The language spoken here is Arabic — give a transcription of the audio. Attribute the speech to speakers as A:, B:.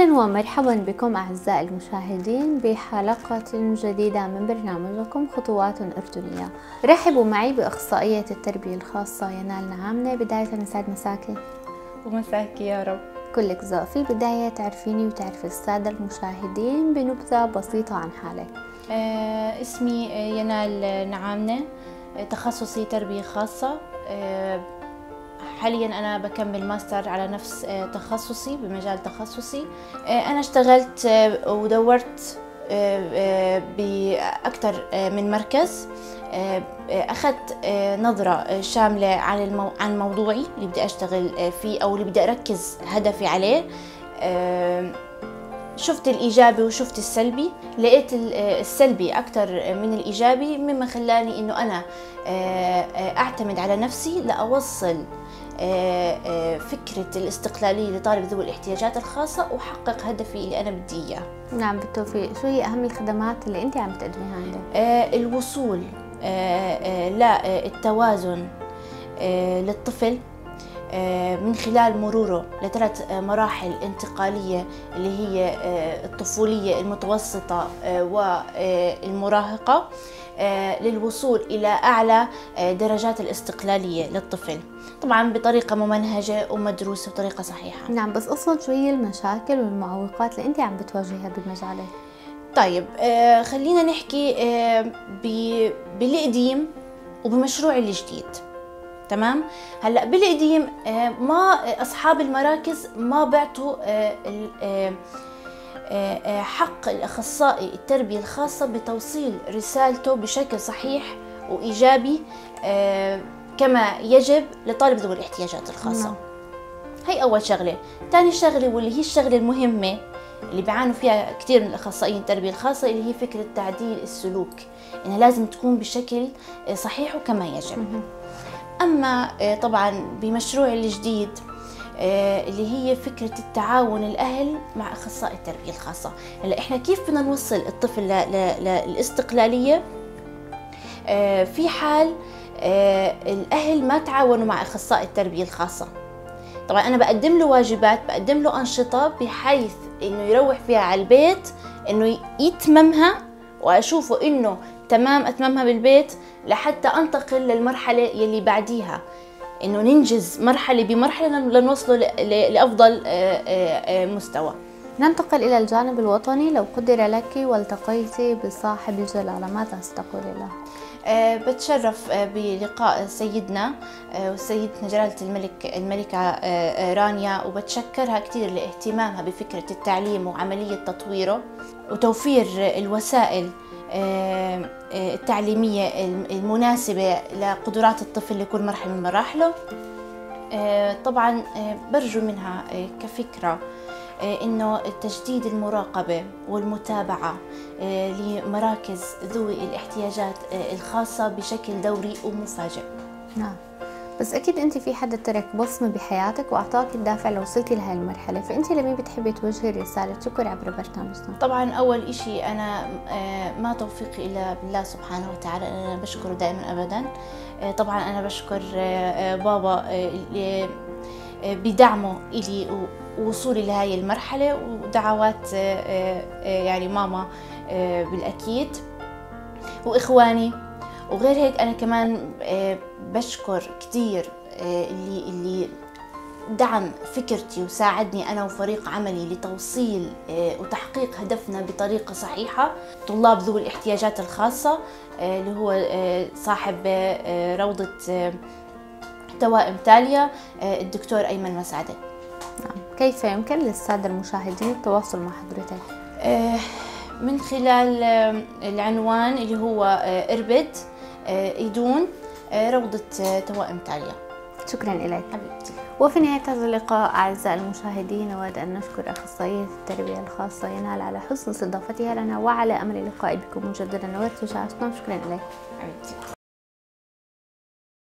A: أهلا ومرحبا بكم أعزائي المشاهدين بحلقة جديدة من برنامجكم خطوات أردنية. رحبوا معي بأخصائية التربية الخاصة ينال نعامنة بداية نسعد مساكي
B: ومساكي يا رب.
A: كلك ذوق في بداية تعرفيني وتعرفي السادة المشاهدين بنبذة بسيطة عن حالك.
B: آه اسمي ينال نعامنة تخصصي تربية خاصة. آه حاليا أنا بكمل ماستر على نفس تخصصي بمجال تخصصي أنا اشتغلت ودورت بأكثر من مركز أخذت نظرة شاملة عن. عن موضوعي اللي بدي أشتغل فيه أو اللي بدي أركز هدفي عليه شفت الإيجابي وشفت السلبي. لقيت السلبي أكثر من الإيجابي مما خلاني إنه أنا أعتمد على نفسي لأوصل فكرة الاستقلالية لطالب ذوي الاحتياجات الخاصة وحقق هدفي اللي أنا بدي إياه.
A: نعم بالتوفيق. شو هي أهم الخدمات اللي أنت عم تقدميها عندك؟
B: الوصول للتوازن للطفل من خلال مروره لثلاث مراحل انتقالية اللي هي الطفولية المتوسطة والمراهقة للوصول إلى أعلى درجات الاستقلالية للطفل. طبعا بطريقة ممنهجة ومدروسة بطريقة صحيحة.
A: نعم بس أصلا شو هي المشاكل والمعوقات اللي أنت عم بتواجهها بمجالك؟
B: طيب خلينا نحكي بالقديم وبمشروع الجديد. تمام؟ هلأ بالقديم ما أصحاب المراكز ما بعطوا حق الأخصائي التربية الخاصة بتوصيل رسالته بشكل صحيح وإيجابي كما يجب لطالب ذوي الاحتياجات الخاصة. نعم. هي أول شغلة. ثاني شغلة واللي هي الشغلة المهمة اللي بيعانوا فيها كثير من الأخصائيين التربية الخاصة اللي هي فكرة تعديل السلوك. إنها لازم تكون بشكل صحيح وكما يجب. أما طبعا بمشروع الجديد اللي هي فكرة التعاون الأهل مع أخصائي التربية الخاصة. هلأ إحنا كيف بدنا نوصل الطفل للاستقلالية؟ في حال الأهل ما تعاونوا مع أخصائي التربية الخاصة. طبعا أنا بقدم له واجبات بقدم له أنشطة بحيث إنه يروح فيها على البيت إنه يتممها وأشوفه إنه تمام أتممها بالبيت لحتى أنتقل للمرحلة يلي بعديها. إنه ننجز مرحلة بمرحلة لنوصله لأفضل مستوى.
A: ننتقل إلى الجانب الوطني. لو قدر لك والتقيتي بصاحب الجلالة ماذا ستقول له؟
B: بتشرف بلقاء سيدنا وسيدنا جلالة الملك الملكة رانيا وبتشكرها كثير لاهتمامها بفكرة التعليم وعملية تطويره وتوفير الوسائل التعليمية المناسبة لقدرات الطفل لكل مرحلة من مراحله. طبعا برجو منها كفكرة إنه تجديد المراقبة والمتابعة لمراكز ذوي الاحتياجات الخاصة بشكل دوري ومفاجئ.
A: نعم. بس أكيد انت في حدا ترك بصمة بحياتك وأعطاك الدافع لوصلتي لهي المرحلة. فانت لمين بتحبي توجهي رساله شكر عبر برنامجنا
B: طبعا أول إشي أنا ما توفيقي إلا بالله سبحانه وتعالى أنا بشكره دائما ابدا. طبعا أنا بشكر بابا بدعمه إلي ووصولي لهي المرحلة ودعوات يعني ماما بالأكيد. وإخواني وغير هيك أنا كمان بشكر كثير اللي اللي دعم فكرتي وساعدني أنا وفريق عملي لتوصيل وتحقيق هدفنا بطريقة صحيحة. طلاب ذوي الاحتياجات الخاصة اللي هو صاحب روضة توائم تاليا الدكتور أيمن مسعدة.
A: نعم. كيف يمكن للسادة المشاهدين التواصل مع حضرتك؟
B: من خلال العنوان اللي هو إربد ايدون روضة توائم تاليا
A: شكرا لك
B: حبيبتي.
A: وفي نهاية هذا اللقاء أعزائي المشاهدين نود أن نشكر أخصائية التربية الخاصة ينال على حسن استضافتها لنا وعلى أمل اللقاء بكم مجددا. نورت شاشتنا شكرا لك
B: حبيبتي.